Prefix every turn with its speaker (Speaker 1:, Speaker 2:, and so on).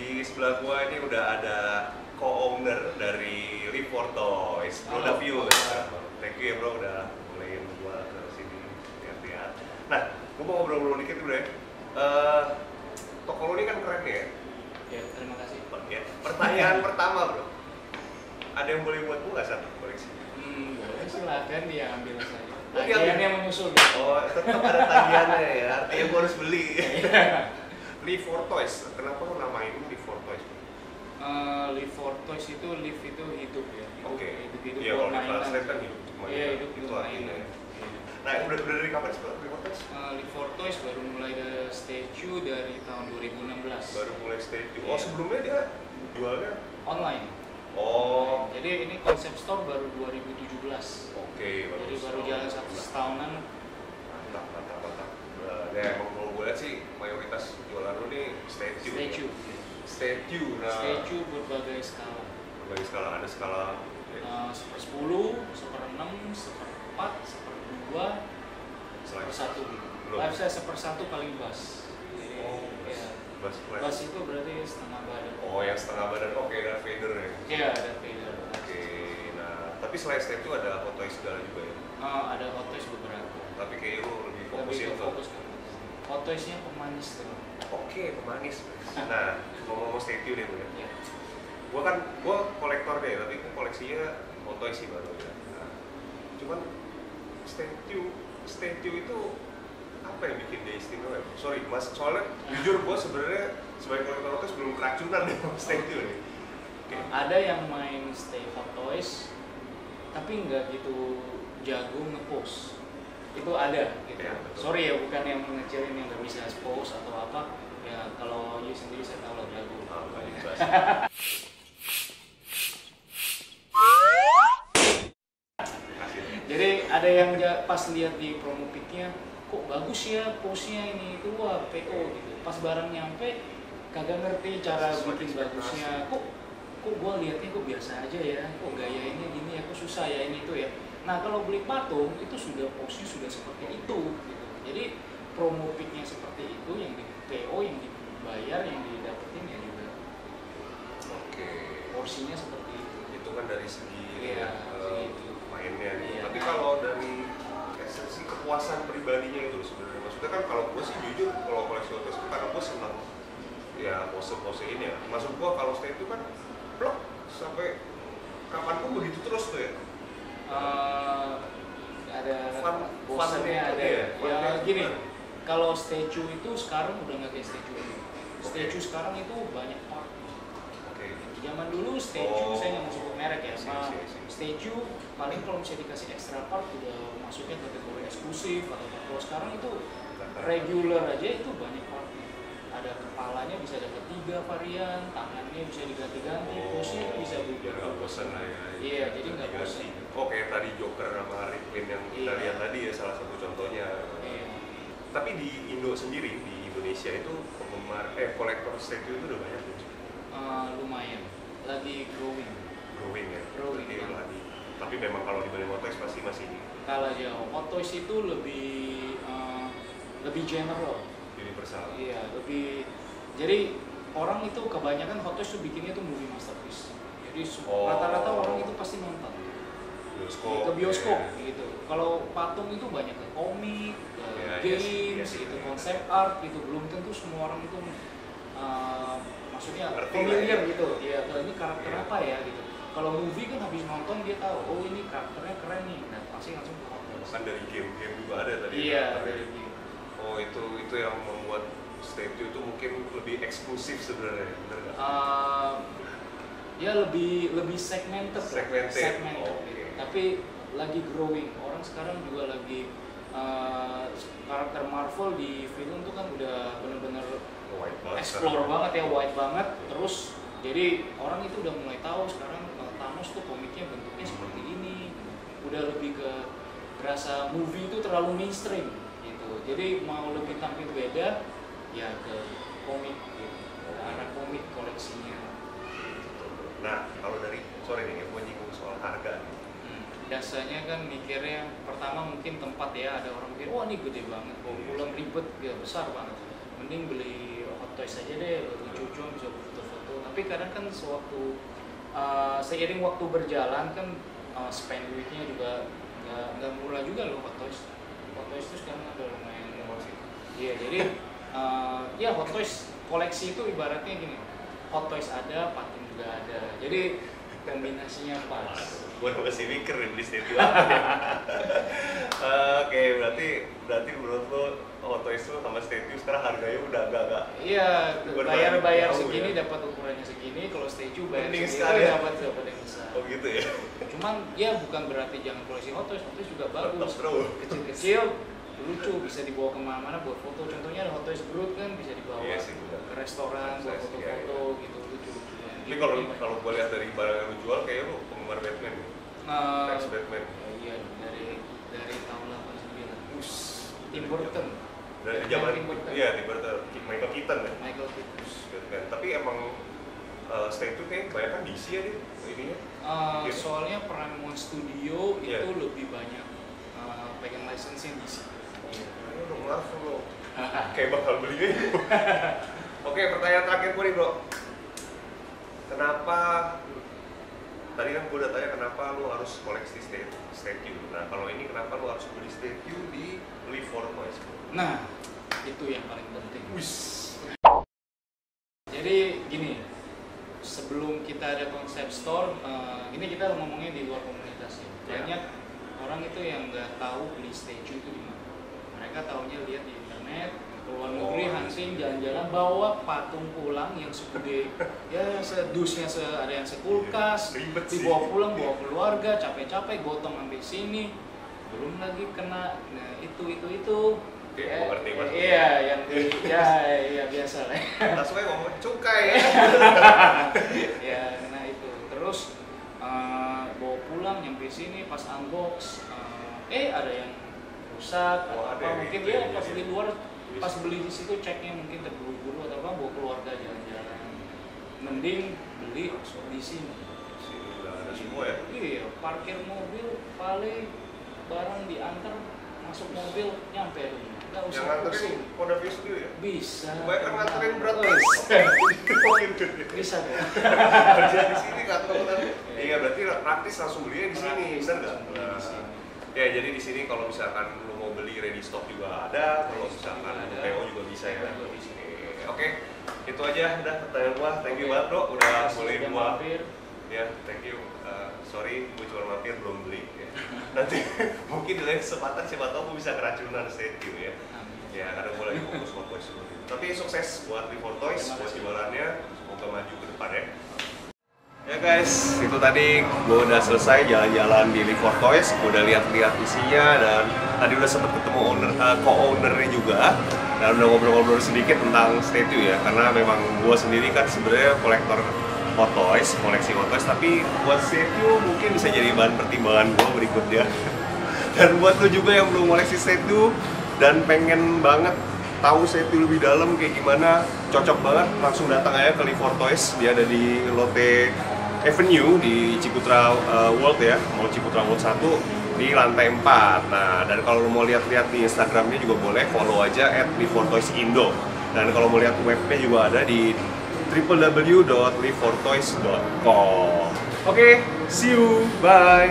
Speaker 1: Di sebelah gua ini udah ada co-owner dari Live Toys, Bro
Speaker 2: Halo.
Speaker 1: Davio. Thank you ya bro udah bolehin gua ke sini lihat-lihat. Nah, gua mau ngobrol-ngobrol dikit dulu ya. Eh, toko lu ini kan keren ya.
Speaker 2: Ya, terima kasih.
Speaker 1: ya. Pertanyaan pertama bro, ada yang boleh buat gua satu koleksi?
Speaker 2: Hmm, boleh silakan dia ambil saja.
Speaker 1: Oh, diambil.
Speaker 2: Tagihannya menyusul.
Speaker 1: Oh, tetap ada tagihannya ya. Artinya gua harus beli. Live for Toys. Kenapa lu namain Live for Toys?
Speaker 2: Eh, live for toys itu live itu hidup ya.
Speaker 1: Oke.
Speaker 2: Hidup hidup
Speaker 1: Iya, kalau di kan hidup cuma
Speaker 2: Iya,
Speaker 1: hidup. Itu artinya ya.
Speaker 2: Iya.
Speaker 1: Nah, udah udah dari kapan sih Live for Toys?
Speaker 2: Eh, live for toys baru mulai ada statue dari tahun 2016.
Speaker 1: Baru mulai statue.
Speaker 2: Iya.
Speaker 1: Oh, sebelumnya dia jualnya?
Speaker 2: online.
Speaker 1: Oh,
Speaker 2: Jadi ini konsep store baru 2017.
Speaker 1: oke. bagus.
Speaker 2: Jadi baru jalan satu setahunan.
Speaker 1: Mantap, mantap, mantap. Ya emang gue lihat sih mayoritas jualan lu nih statue.
Speaker 2: Statue.
Speaker 1: Statue. Nah,
Speaker 2: Statue berbagai skala.
Speaker 1: berbagai skala ada skala ya,
Speaker 2: Eh, seper 10, seper 6, seper 4, seper 2,
Speaker 1: selain
Speaker 2: seper 1
Speaker 1: Belum.
Speaker 2: Live saya seper 1 paling bas Jadi,
Speaker 1: Oh, bas.
Speaker 2: ya,
Speaker 1: Bas
Speaker 2: itu berarti setengah badan
Speaker 1: Oh, yang setengah badan oke Darth Vader ya.
Speaker 2: Iya, ada Vader
Speaker 1: Oke, nah tapi selain statue ada foto segala juga ya.
Speaker 2: Eh, Ada hot toys beberapa
Speaker 1: Tapi kayaknya lu lebih fokusin
Speaker 2: ke fokus ke Hot toysnya pemanis tuh
Speaker 1: Oke, pemanis. Nah, ngomong-ngomong statue deh, Bu ya.
Speaker 2: ya.
Speaker 1: Gua kan, gua kolektor deh, tapi gua koleksinya foto sih baru ya. Nah, cuman statue, statue itu apa yang bikin dia istimewa ya? Sorry, mas, soalnya jujur gua sebenarnya sebagai kolektor foto belum keracunan deh sama statue nih. Oke.
Speaker 2: Ada yang main stay hot toys Tapi nggak gitu jago nge-post itu ada gitu.
Speaker 1: Betul.
Speaker 2: Sorry ya bukan yang mengecilin yang nggak bisa post atau apa. Ya kalau you sendiri saya tahu lah jago.
Speaker 1: Ah.
Speaker 2: Jadi ada yang pas lihat di promo pic-nya, kok bagus ya postnya ini itu wah PO gitu. Pas barang nyampe kagak ngerti cara bikin bagusnya. Kok kok gua liatnya kok biasa aja ya. Kok gaya ini gini ya, kok susah ya ini itu ya. Nah kalau beli patung itu sudah postnya sudah seperti itu. Gitu. Jadi promo pic-nya seperti itu yang di PO yang dibayar yang didapetin ya juga
Speaker 1: Oke.
Speaker 2: porsinya seperti itu.
Speaker 1: Itu kan dari segi eh,
Speaker 2: segitu.
Speaker 1: mainnya nih.
Speaker 2: Iya.
Speaker 1: Tapi kalau dari esensi kepuasan pribadinya itu sebenarnya. Maksudnya kan kalau gue sih jujur kalau koleksi itu karena gue senang ya pose-pose ini ya. Maksud gue kalau stay itu kan blok sampai kapan pun begitu terus tuh ya.
Speaker 2: Ada
Speaker 1: Fun
Speaker 2: ada
Speaker 1: itu
Speaker 2: ya.
Speaker 1: ya,
Speaker 2: gini, kalau statue itu sekarang udah nggak kayak statue dulu.
Speaker 1: Oke.
Speaker 2: Statue sekarang itu banyak part.
Speaker 1: Oke.
Speaker 2: Zaman dulu statue
Speaker 1: Oh.
Speaker 2: saya nggak mau sebut merek ya, sama
Speaker 1: see.
Speaker 2: statue paling kalau misalnya dikasih extra part udah masuknya kategori eksklusif atau apa. Kalau sekarang itu regular aja itu banyak part. Ada kepalanya bisa dapat tiga varian, tangannya bisa diganti-ganti, itu bisa berubah.
Speaker 1: nggak bosan lah ya.
Speaker 2: Iya, jadi nggak bosan.
Speaker 1: Oh kayak tadi Joker Quinn yang kita
Speaker 2: Iya.
Speaker 1: lihat tadi ya salah satu contohnya.
Speaker 2: Iya.
Speaker 1: Tapi di Indo sendiri di Indonesia itu penggemar eh kolektor statue itu udah banyak tuh.
Speaker 2: Eh, lumayan, lagi growing.
Speaker 1: growing ya.
Speaker 2: Growing,
Speaker 1: Berarti
Speaker 2: ya.
Speaker 1: lagi. Tapi memang kalau dibanding Motox pasti masih
Speaker 2: Kalah jauh. Hot Toys itu lebih eh, lebih general.
Speaker 1: universal.
Speaker 2: Iya, lebih jadi orang itu kebanyakan Toys tuh bikinnya tuh movie masterpiece. Jadi
Speaker 1: Oh.
Speaker 2: rata-rata orang itu pasti nonton
Speaker 1: Bioskop.
Speaker 2: ke bioskop
Speaker 1: ya.
Speaker 2: gitu. Kalau patung itu banyak ke komik, ke
Speaker 1: Iya, iya sih, iya
Speaker 2: games,
Speaker 1: sih,
Speaker 2: itu
Speaker 1: iya.
Speaker 2: konsep art gitu. Belum tentu semua orang itu eh, maksudnya familiar
Speaker 1: ya.
Speaker 2: gitu. Ya, kalau ini karakter
Speaker 1: Iya.
Speaker 2: apa ya gitu. Kalau movie kan habis nonton dia tahu, oh ini karakternya keren nih. Nah, pasti langsung ke.
Speaker 1: Kan dari game-game juga ada tadi.
Speaker 2: Iya, dari game.
Speaker 1: Oh itu itu yang membuat statue itu mungkin lebih eksklusif sebenarnya, bener nggak?
Speaker 2: Eh, ya lebih lebih segmented.
Speaker 1: Segmented,
Speaker 2: Segmented,
Speaker 1: oke.
Speaker 2: gitu. Tapi lagi growing. Orang sekarang juga lagi eh, karakter Marvel di film tuh kan udah bener-bener
Speaker 1: White
Speaker 2: explore banget ya wide banget. Terus jadi orang itu udah mulai tahu sekarang eh, Thanos tuh komiknya bentuknya seperti ini. Udah lebih ke berasa movie itu terlalu mainstream gitu. Jadi mau lebih tampil beda ya ke komik gitu. Ke arah komik koleksinya.
Speaker 1: Nah kalau dari sorry nih, gue nyinggung soal harga. nih.
Speaker 2: Biasanya kan mikirnya pertama mungkin tempat ya ada orang mikir wah ini gede banget bawa pulang ribet ya besar banget. Mending beli hot toys aja deh buat lucu-lucuan bisa foto-foto. Tapi kadang kan sewaktu uh, seiring waktu berjalan kan uh, spend duitnya juga nggak murah juga loh Hot Toys. Hot Toys itu sekarang ada lumayan iya jadi uh, ya Hot Toys koleksi itu ibaratnya gini Hot Toys ada patung juga ada. Jadi kombinasinya pas
Speaker 1: gue masih mikir nih beli ya. Oke, berarti berarti menurut lo Hot Toys itu sama statue sekarang harganya udah agak agak
Speaker 2: Iya, bayar-bayar segini
Speaker 1: ya.
Speaker 2: dapat ukurannya segini, kalau statue bayar
Speaker 1: Mending
Speaker 2: segini
Speaker 1: ya.
Speaker 2: dapat dapat yang besar.
Speaker 1: oh gitu ya.
Speaker 2: Cuman ya bukan berarti jangan koleksi Hot Toys juga bagus. Kecil-kecil, lucu, bisa dibawa ke mana-mana buat foto. Contohnya ada Hot Toys Groot kan bisa dibawa
Speaker 1: Iya sih, benar.
Speaker 2: ke restoran buat
Speaker 1: Iya,
Speaker 2: foto-foto
Speaker 1: iya.
Speaker 2: gitu.
Speaker 1: Tapi kalau kalau gue lihat dari barang yang lu jual kayaknya lu penggemar Batman.
Speaker 2: Eh,
Speaker 1: Fans Batman.
Speaker 2: iya dari dari tahun 89.
Speaker 1: Us.
Speaker 2: Tim Burton,
Speaker 1: Dari zaman
Speaker 2: Tim Burton.
Speaker 1: iya di Burton Michael Keaton ya.
Speaker 2: Michael Keaton.
Speaker 1: Batman. Tapi emang uh, statue kayak banyak kan DC ya dia ininya.
Speaker 2: Uh,
Speaker 1: Gitu.
Speaker 2: soalnya Paramount Studio
Speaker 1: Iya.
Speaker 2: itu lebih banyak uh, pegang licensing di sini.
Speaker 1: Ini udah Marvel lo. Kayak bakal beli ini. Oke, pertanyaan terakhir gue nih bro. Kenapa tadi kan gue udah tanya kenapa lu harus koleksi sta- statue. Nah kalau ini kenapa lu harus beli statue di Live for Toys?
Speaker 2: Nah, itu yang paling penting. Jadi gini, sebelum kita ada konsep store, eh, ini kita ngomongnya di luar komunitas ya.
Speaker 1: Ya.
Speaker 2: Banyak orang itu yang nggak tahu beli statue itu di mana. Mereka taunya lihat di internet, ke luar negeri
Speaker 1: Oh.
Speaker 2: hunting jalan-jalan bawa patung pulang yang segede ya sedusnya se ada yang sekulkas
Speaker 1: sih.
Speaker 2: dibawa pulang bawa keluarga capek-capek gotong sampai sini belum lagi kena nah itu itu itu
Speaker 1: ngerti, Mas.
Speaker 2: iya yang di ya iya biasa lah
Speaker 1: Langsung aja ngomong cukai ya.
Speaker 2: ya nah itu terus eh, bawa pulang nyampe sini pas unbox eh, eh ada yang rusak
Speaker 1: Oh,
Speaker 2: atau apa mungkin dia
Speaker 1: ya,
Speaker 2: pas
Speaker 1: jadi.
Speaker 2: di luar pas beli di situ ceknya mungkin terburu-buru atau apa bawa keluarga jalan-jalan mending beli di sini
Speaker 1: ada semua ya.
Speaker 2: iya parkir mobil paling barang diantar masuk mobil nyampe rumah nggak usah
Speaker 1: Yang nganterin kode view sendiri ya.
Speaker 2: bisa
Speaker 1: Kebanyakan nganterin berat banget.
Speaker 2: bisa dong
Speaker 1: Kerja di sini kantor kan. Iya berarti praktis langsung belinya di sini, bener nggak? Ya jadi di sini kalau misalkan lu mau beli ready stock juga ada, kalau misalkan
Speaker 2: ada.
Speaker 1: PO juga bisa ya.
Speaker 2: Di sini.
Speaker 1: Oke, itu aja udah pertanyaan gua. Thank you banget bro, udah bolehin
Speaker 2: sudah
Speaker 1: gua.
Speaker 2: mampir.
Speaker 1: Ya, thank you. Uh, sorry, gue cuma mampir belum beli. Ya. Nanti mungkin di lain kesempatan siapa tahu gue bisa keracunan statue ya.
Speaker 2: Amin.
Speaker 1: Ya, kadang gue lagi fokus fokus seperti itu. Tapi sukses buat Before Toys, buat jualannya. Semoga maju ke depan ya. Guys, itu tadi gue udah selesai jalan-jalan di Live Toys, gue udah lihat-lihat isinya dan tadi udah sempet ketemu owner, eh, co-ownernya juga. Dan udah ngobrol-ngobrol sedikit tentang statue ya karena memang gue sendiri kan sebenarnya kolektor Hot Toys, koleksi Hot Toys. Tapi buat statue mungkin bisa jadi bahan pertimbangan gue berikutnya. Dan buat lo juga yang belum koleksi statue dan pengen banget tahu statue lebih dalam kayak gimana cocok banget langsung datang aja ke Live Toys. Dia ada di Lotte Avenue di Ciputra uh, World ya mau Ciputra World 1 di lantai 4 nah dan kalau mau lihat-lihat di Instagramnya juga boleh follow aja at Toys Indo. Dan kalau mau lihat webnya juga ada di www.livefortoys.com Oke, see you, bye.